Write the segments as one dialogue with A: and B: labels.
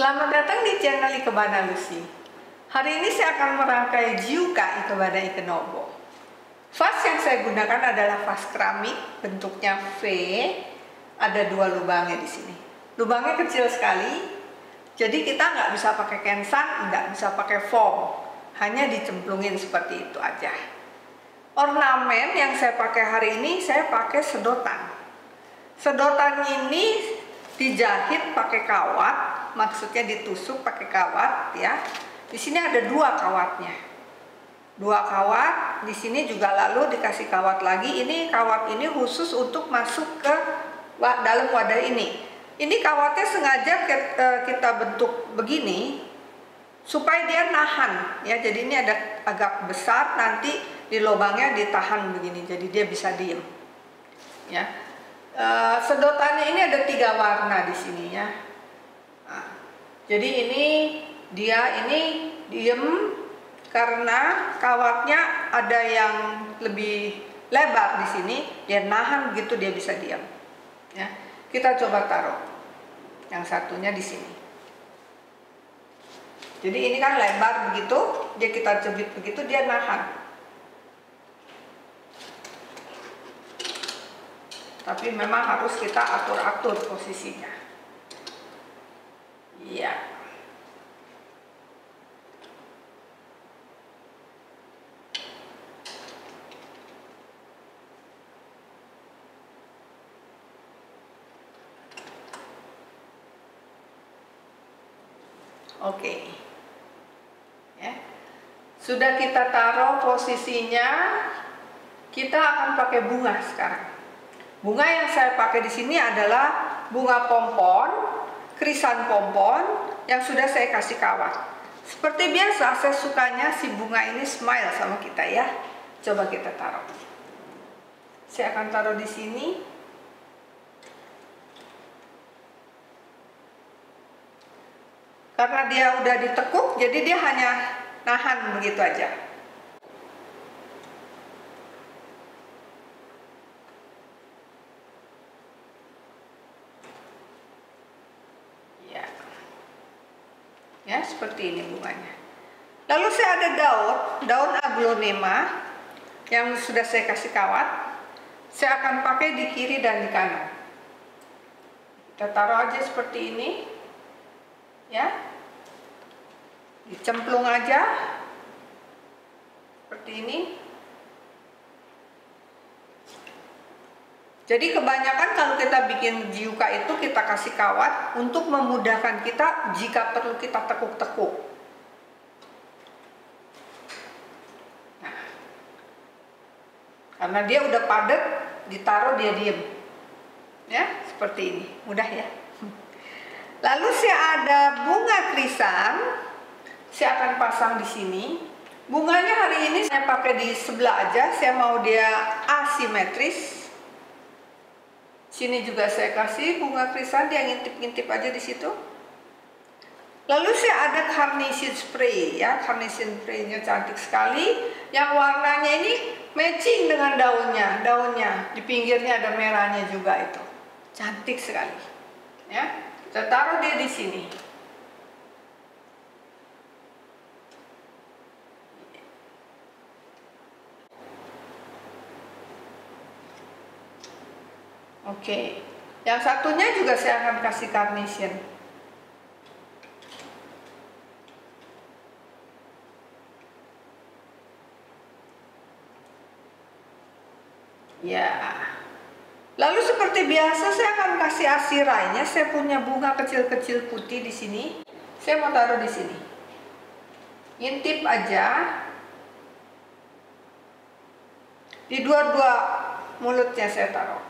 A: Selamat datang di channel Ikebana Lucy. Hari ini saya akan merangkai Jiuka Ikebana Ikenobo. Vas yang saya gunakan adalah vas keramik, bentuknya V. Ada dua lubangnya di sini. Lubangnya kecil sekali, jadi kita nggak bisa pakai kensan, nggak bisa pakai foam. Hanya dicemplungin seperti itu aja. Ornamen yang saya pakai hari ini, saya pakai sedotan. Sedotan ini dijahit pakai kawat, maksudnya ditusuk pakai kawat ya. Di sini ada dua kawatnya. Dua kawat, di sini juga lalu dikasih kawat lagi. Ini kawat ini khusus untuk masuk ke dalam wadah ini. Ini kawatnya sengaja e, kita bentuk begini supaya dia nahan ya. Jadi ini ada agak besar nanti di lubangnya ditahan begini. Jadi dia bisa diem. Ya. Uh, sedotannya ini ada tiga warna di sini ya. Nah, jadi ini dia ini diem karena kawatnya ada yang lebih lebar di sini, dia nahan gitu dia bisa diam. Ya, kita coba taruh. Yang satunya di sini. Jadi ini kan lebar begitu, dia kita jepit begitu dia nahan. tapi memang harus kita atur-atur posisinya Oke. Ya. Sudah kita taruh posisinya, kita akan pakai bunga sekarang. Bunga yang saya pakai di sini adalah bunga pompon, krisan pompon yang sudah saya kasih kawat. Seperti biasa, saya sukanya si bunga ini smile sama kita ya. Coba kita taruh. Saya akan taruh di sini. Karena dia udah ditekuk, jadi dia hanya nahan begitu aja. ya. Seperti ini bunganya. Lalu saya ada daun daun aglonema yang sudah saya kasih kawat. Saya akan pakai di kiri dan di kanan. Kita taruh aja seperti ini. Ya dicemplung aja seperti ini Jadi kebanyakan kalau kita bikin jiuka itu kita kasih kawat untuk memudahkan kita jika perlu kita tekuk-tekuk. Karena dia udah padat, ditaruh dia diem. Ya, seperti ini. Mudah ya. Lalu saya ada bunga krisan. Saya akan pasang di sini. Bunganya hari ini saya pakai di sebelah aja. Saya mau dia asimetris Sini juga saya kasih bunga krisan yang ngintip-ngintip aja di situ. Lalu saya ada carnation spray ya, carnation spraynya cantik sekali. Yang warnanya ini matching dengan daunnya, daunnya di pinggirnya ada merahnya juga itu, cantik sekali. Ya, kita taruh dia di sini. Oke. Yang satunya juga saya akan kasih carnation. Ya. Lalu seperti biasa saya akan kasih asirainya. Saya punya bunga kecil-kecil putih di sini. Saya mau taruh di sini. Intip aja. Di dua-dua mulutnya saya taruh.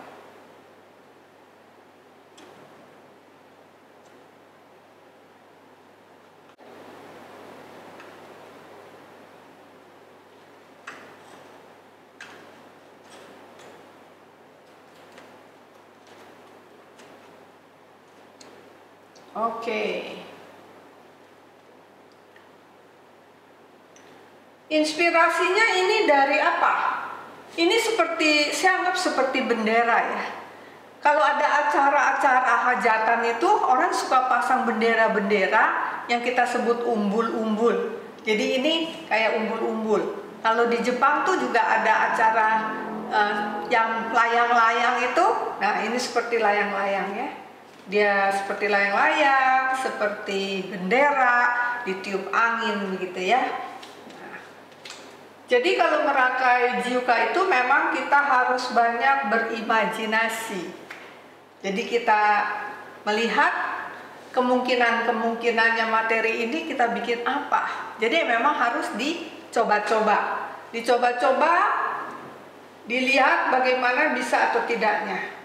A: Oke. Inspirasinya ini dari apa? Ini seperti saya anggap seperti bendera ya. kalau ada acara-acara hajatan itu orang suka pasang bendera-bendera yang kita sebut umbul-umbul. Jadi ini kayak umbul-umbul. Kalau di Jepang tuh juga ada acara uh, yang layang-layang itu. Nah, ini seperti layang-layang ya. Dia seperti layang-layang, seperti bendera, ditiup angin begitu ya. Nah, jadi kalau merangkai jiuka itu memang kita harus banyak berimajinasi. Jadi kita melihat kemungkinan-kemungkinannya materi ini kita bikin apa. Jadi memang harus dicoba-coba. Dicoba-coba, dilihat bagaimana bisa atau tidaknya.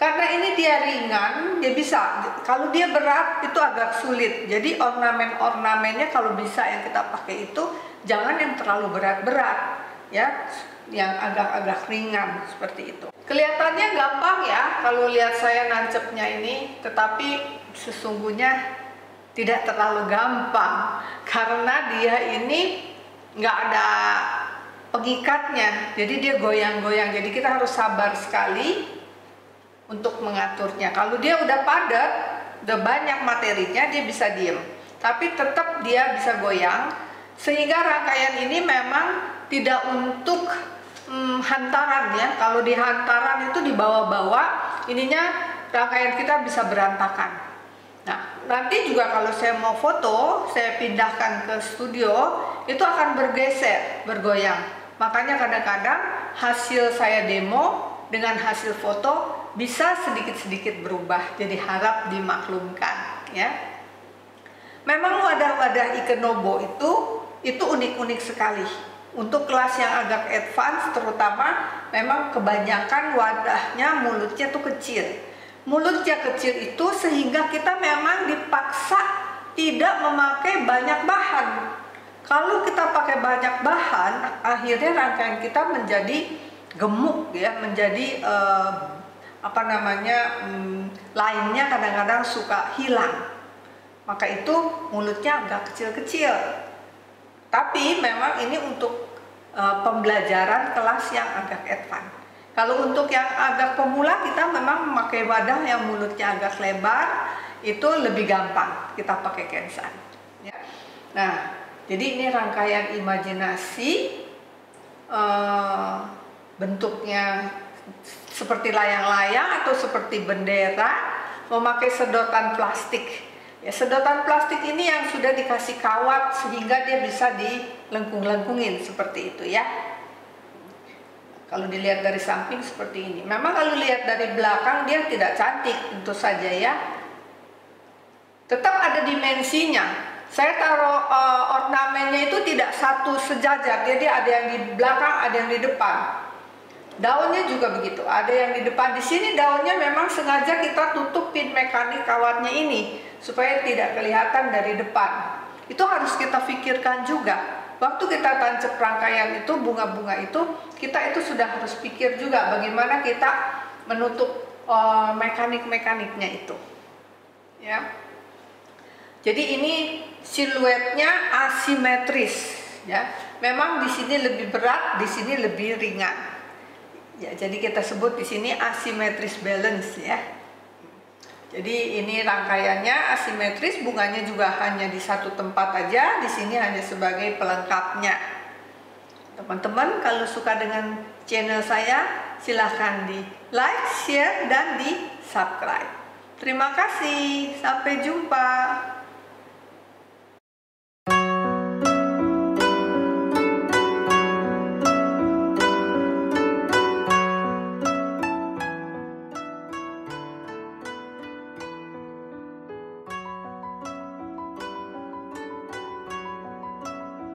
A: Karena ini dia ringan, dia bisa. Kalau dia berat itu agak sulit. Jadi ornamen-ornamennya kalau bisa yang kita pakai itu jangan yang terlalu berat-berat, ya, yang agak-agak ringan seperti itu. Kelihatannya gampang ya kalau lihat saya nancepnya ini, tetapi sesungguhnya tidak terlalu gampang karena dia ini nggak ada pengikatnya, jadi dia goyang-goyang. Jadi kita harus sabar sekali untuk mengaturnya. Kalau dia udah padat, udah banyak materinya, dia bisa diem. Tapi tetap dia bisa goyang, sehingga rangkaian ini memang tidak untuk hmm, hantaran ya. Kalau di hantaran itu dibawa-bawa, ininya rangkaian kita bisa berantakan. Nah, nanti juga kalau saya mau foto, saya pindahkan ke studio, itu akan bergeser, bergoyang. Makanya kadang-kadang hasil saya demo dengan hasil foto bisa sedikit-sedikit berubah. Jadi harap dimaklumkan, ya. Memang wadah-wadah Ikenobo itu itu unik-unik sekali untuk kelas yang agak advance terutama memang kebanyakan wadahnya mulutnya tuh kecil. Mulutnya kecil itu sehingga kita memang dipaksa tidak memakai banyak bahan. Kalau kita pakai banyak bahan, akhirnya rangkaian kita menjadi gemuk ya, menjadi eh, apa namanya hmm, lainnya kadang-kadang suka hilang. Maka itu mulutnya agak kecil-kecil tapi memang ini untuk uh, pembelajaran kelas yang agak advance. Kalau untuk yang agak pemula kita memang memakai wadah yang mulutnya agak lebar itu lebih gampang kita pakai kensan. Ya. Nah, jadi ini rangkaian imajinasi uh, bentuknya seperti layang-layang atau seperti bendera memakai sedotan plastik Ya, sedotan plastik ini yang sudah dikasih kawat sehingga dia bisa dilengkung-lengkungin seperti itu ya. Kalau dilihat dari samping seperti ini. Memang kalau lihat dari belakang dia tidak cantik tentu saja ya. Tetap ada dimensinya. Saya taruh uh, ornamennya itu tidak satu sejajar. Jadi ada yang di belakang, ada yang di depan. Daunnya juga begitu. Ada yang di depan. Di sini daunnya memang sengaja kita tutup pin mekanik kawatnya ini supaya tidak kelihatan dari depan. Itu harus kita pikirkan juga. Waktu kita tancap rangkaian itu bunga-bunga itu, kita itu sudah harus pikir juga bagaimana kita menutup uh, mekanik-mekaniknya itu. Ya. Jadi ini siluetnya asimetris ya. Memang di sini lebih berat, di sini lebih ringan. Ya, jadi kita sebut di sini asimetris balance ya. Jadi ini rangkaiannya asimetris, bunganya juga hanya di satu tempat aja, di sini hanya sebagai pelengkapnya. Teman-teman kalau suka dengan channel saya, silahkan di like, share, dan di subscribe. Terima kasih, sampai jumpa.